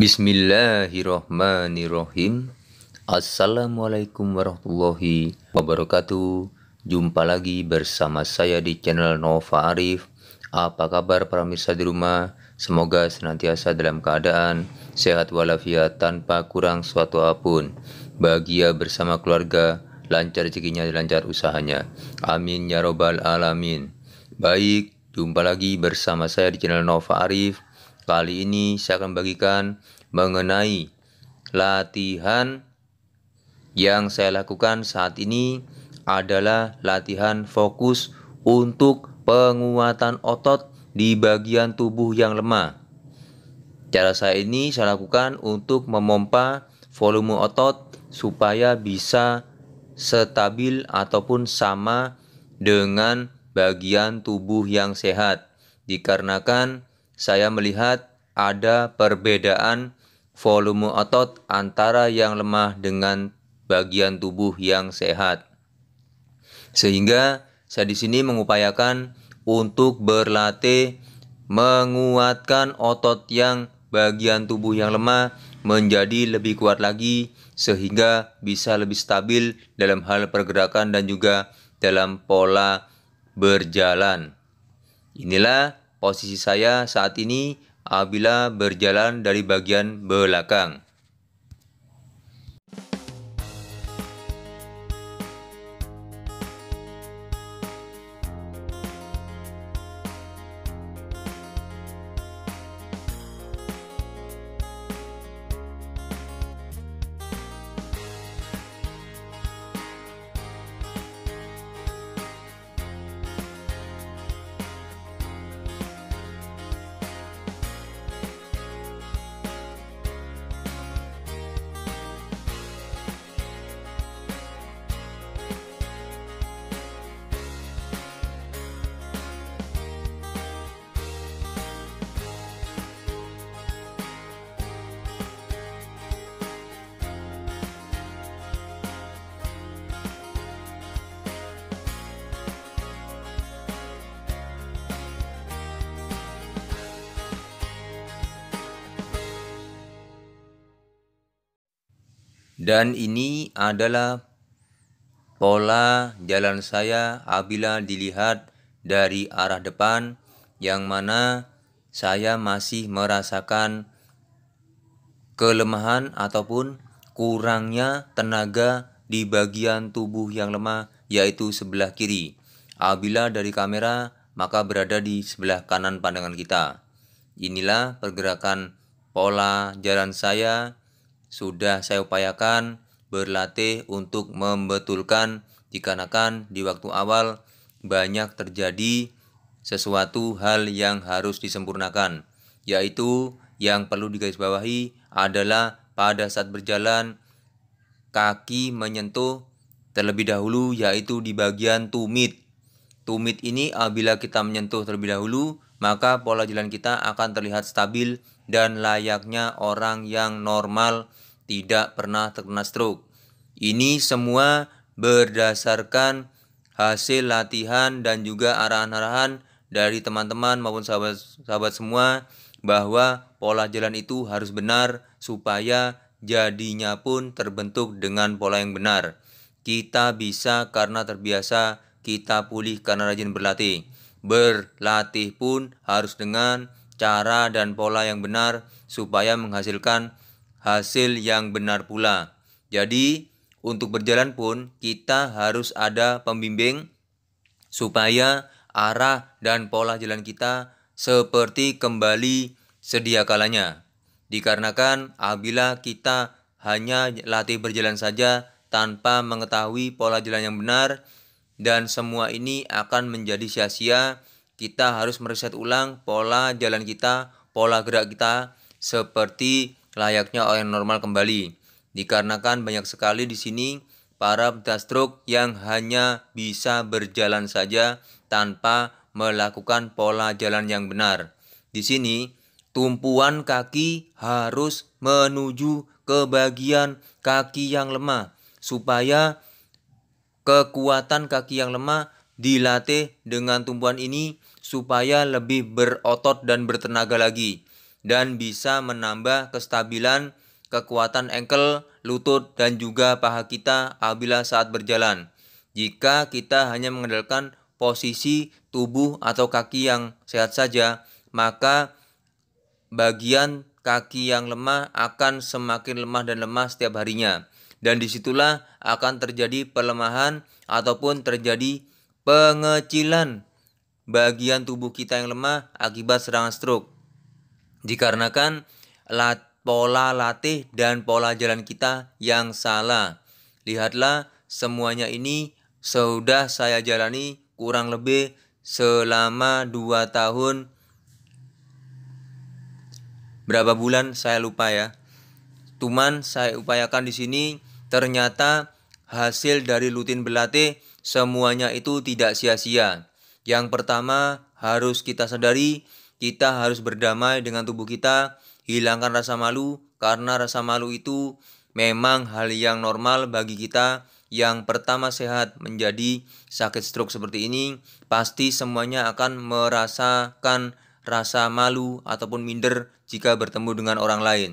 Bismillahirrohmanirrohim Assalamualaikum warahmatullahi wabarakatuh. Jumpa lagi bersama saya di channel Nova Arif. Apa kabar para mirsa di rumah? Semoga senantiasa dalam keadaan sehat walafiat tanpa kurang suatu apa pun Bahagia bersama keluarga, lancar rezekinya, lancar usahanya. Amin ya robbal alamin. Baik, jumpa lagi bersama saya di channel Nova Arif Kali ini saya akan bagikan mengenai latihan yang saya lakukan saat ini adalah latihan fokus untuk penguatan otot di bagian tubuh yang lemah. Cara saya ini saya lakukan untuk memompa volume otot supaya bisa stabil ataupun sama dengan bagian tubuh yang sehat. Dikarenakan saya melihat ada perbedaan volume otot antara yang lemah dengan bagian tubuh yang sehat. Sehingga saya di sini mengupayakan untuk berlatih menguatkan otot yang bagian tubuh yang lemah menjadi lebih kuat lagi sehingga bisa lebih stabil dalam hal pergerakan dan juga dalam pola berjalan. Inilah posisi saya saat ini apabila berjalan dari bagian belakang. Dan ini adalah pola jalan saya apabila dilihat dari arah depan yang mana saya masih merasakan kelemahan ataupun kurangnya tenaga di bagian tubuh yang lemah yaitu sebelah kiri. Apabila dari kamera maka berada di sebelah kanan pandangan kita. Inilah pergerakan pola jalan saya sudah saya upayakan berlatih untuk membetulkan dikarenakan di waktu awal banyak terjadi sesuatu hal yang harus disempurnakan yaitu yang perlu digarisbawahi adalah pada saat berjalan kaki menyentuh terlebih dahulu yaitu di bagian tumit. Tumit ini apabila kita menyentuh terlebih dahulu maka pola jalan kita akan terlihat stabil dan layaknya orang yang normal tidak pernah terkena stroke. Ini semua berdasarkan hasil latihan dan juga arahan-arahan dari teman-teman maupun sahabat-sahabat semua bahwa pola jalan itu harus benar supaya jadinya pun terbentuk dengan pola yang benar. Kita bisa karena terbiasa, kita pulih karena rajin berlatih. Berlatih pun harus dengan cara dan pola yang benar supaya menghasilkan hasil yang benar pula. Jadi, untuk berjalan pun kita harus ada pembimbing supaya arah dan pola jalan kita seperti kembali sedia kalanya. Dikarenakan apabila kita hanya latih berjalan saja tanpa mengetahui pola jalan yang benar dan semua ini akan menjadi sia-sia kita harus mereset ulang pola jalan kita, pola gerak kita seperti layaknya orang normal kembali. Dikarenakan banyak sekali di sini para stroke yang hanya bisa berjalan saja tanpa melakukan pola jalan yang benar. Di sini tumpuan kaki harus menuju ke bagian kaki yang lemah supaya kekuatan kaki yang lemah dilatih dengan tumpuan ini supaya lebih berotot dan bertenaga lagi. dan bisa menambah kestabilan kekuatan ankle, lutut, dan juga paha kita apabila saat berjalan. Jika kita hanya mengandalkan posisi tubuh atau kaki yang sehat saja, maka bagian kaki yang lemah akan semakin lemah dan lemah setiap harinya. Dan di situlah akan terjadi pelemahan ataupun terjadi pengecilan bagian tubuh kita yang lemah akibat serangan stroke. Dikarenakan lat pola latih dan pola jalan kita yang salah. Lihatlah semuanya ini sudah saya jalani kurang lebih selama 2 tahun berapa bulan saya lupa ya. Cuman saya upayakan di sini ternyata hasil dari rutin berlatih semuanya itu tidak sia-sia. Yang pertama harus kita sadari kita harus berdamai dengan tubuh kita hilangkan rasa malu karena rasa malu itu memang hal yang normal bagi kita yang pertama sehat menjadi sakit stroke seperti ini pasti semuanya akan merasakan rasa malu ataupun minder jika bertemu dengan orang lain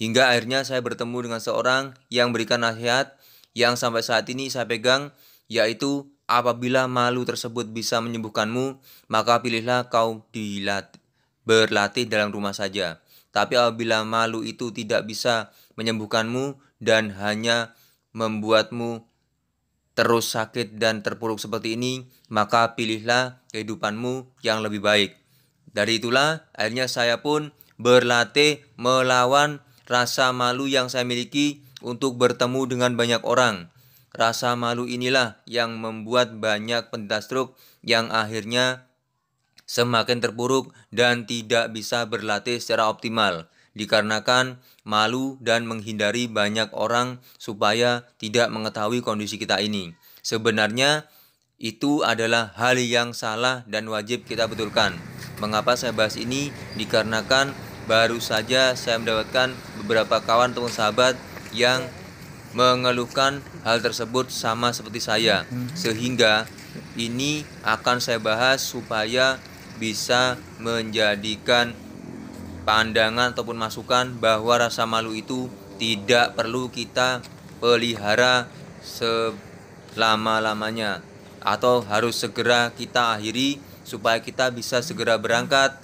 hingga akhirnya saya bertemu dengan seorang yang berikan nasihat yang sampai saat ini saya pegang yaitu apabila malu tersebut bisa menyembuhkanmu maka pilihlah kau dilat berlatih dalam rumah saja tapi apabila malu itu tidak bisa menyembuhkanmu dan hanya membuatmu terus sakit dan terpuruk seperti ini, maka pilihlah kehidupanmu yang lebih baik. Dari itulah akhirnya saya pun berlatih melawan rasa malu yang saya miliki untuk bertemu dengan banyak orang. Rasa malu inilah yang membuat banyak penderita stroke yang akhirnya semakin terpuruk dan tidak bisa berlatih secara optimal dikarenakan malu dan menghindari banyak orang supaya tidak mengetahui kondisi kita ini. Sebenarnya itu adalah hal yang salah dan wajib kita betulkan. Mengapa saya bahas ini? Dikarenakan baru saja saya mendapatkan beberapa kawan atau sahabat yang mengeluhkan hal tersebut sama seperti saya. Sehingga ini akan saya bahas supaya bisa menjadikan pandangan ataupun masukan bahwa rasa malu itu tidak perlu kita pelihara selama-lamanya atau harus segera kita akhiri supaya kita bisa segera berangkat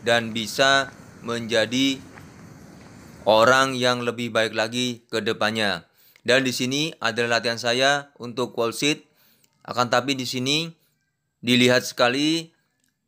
dan bisa menjadi orang yang lebih baik lagi ke depannya. Dan di sini adalah latihan saya untuk wall sit. Akan tapi di sini dilihat sekali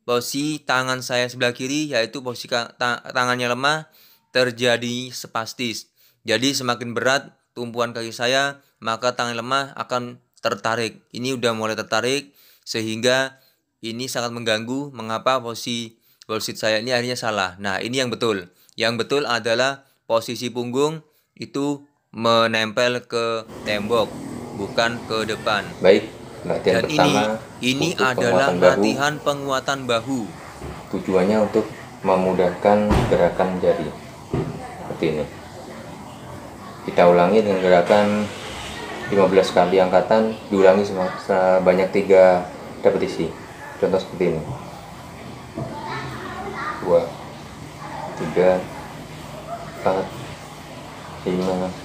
Posisi tangan saya sebelah kiri yaitu posisi ta tangannya lemah terjadi spastis. Jadi semakin berat tumpuan kaki saya, maka tangan lemah akan tertarik. Ini udah mulai tertarik sehingga ini sangat mengganggu mengapa posisi posisi saya ini akhirnya salah. Nah, ini yang betul. Yang betul adalah posisi punggung itu menempel ke tembok, bukan ke depan. Baik, latihan Dan pertama ini ini adalah penguatan bahu. latihan penguatan bahu. tujuannya untuk memudahkan gerakan jari seperti ini kita ulangi dengan gerakan 15 kali angkatan diulangi sebanyak 3 repetisi contoh seperti ini 2 3 4 5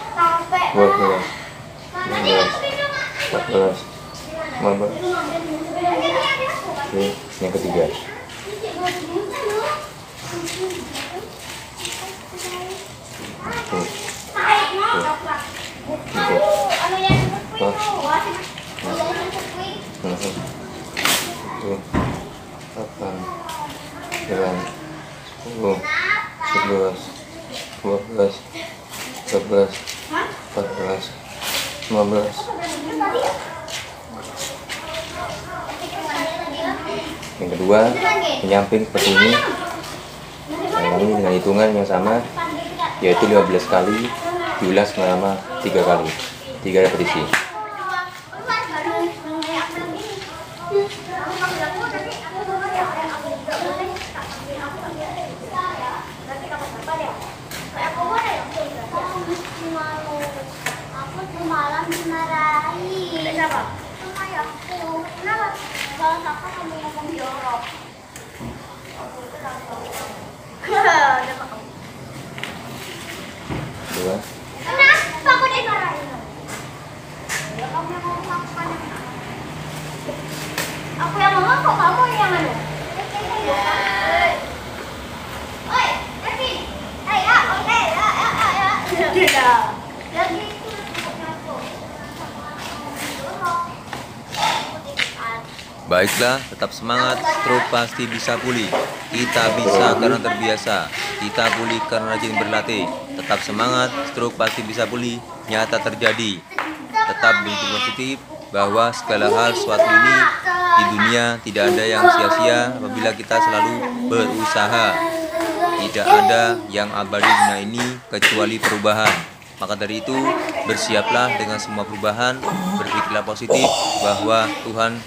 dua belas tiga belas empat belas lima belas Oke, yang ketiga enam delapan sembilan sepuluh sebelas dua belas tiga belas empat belas lima belas yang kedua menyamping seperti ini. Ulangi dengan hitungan yang sama yaitu 15 kali diulang selama tiga kali. Tiga repetisi không học có không con vô rồi. Baiklah, tetap semangat, stroke pasti bisa pulih. Kita bisa karena terbiasa, kita pulih karena rajin berlatih. Tetap semangat, stroke pasti bisa pulih, nyata terjadi. Tetap berpikir positif bahwa segala hal suatu ini di dunia tidak ada yang sia-sia apabila kita selalu berusaha. Tidak ada yang abadi di dunia ini kecuali perubahan. Maka dari itu, bersiaplah dengan semua perubahan, berpikirlah positif bahwa Tuhan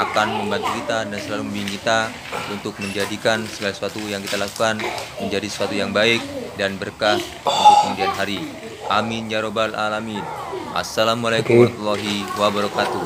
akan membantu kita dan selalu membimbing kita untuk menjadikan segala sesuatu yang kita lakukan menjadi sesuatu yang baik dan berkah untuk kemudian hari. Amin ya robbal alamin. Assalamualaikum warahmatullahi wabarakatuh.